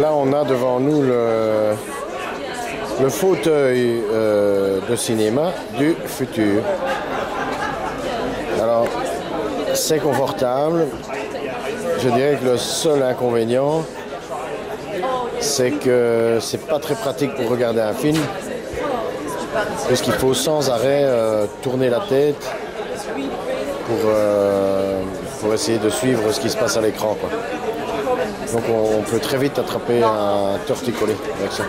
Là, on a devant nous le, le fauteuil euh, de cinéma du futur. Alors, c'est confortable. Je dirais que le seul inconvénient, c'est que c'est pas très pratique pour regarder un film, puisqu'il faut sans arrêt euh, tourner la tête pour, euh, essayer de suivre ce qui se passe à l'écran. Donc on, on peut très vite attraper un torticolis avec ça.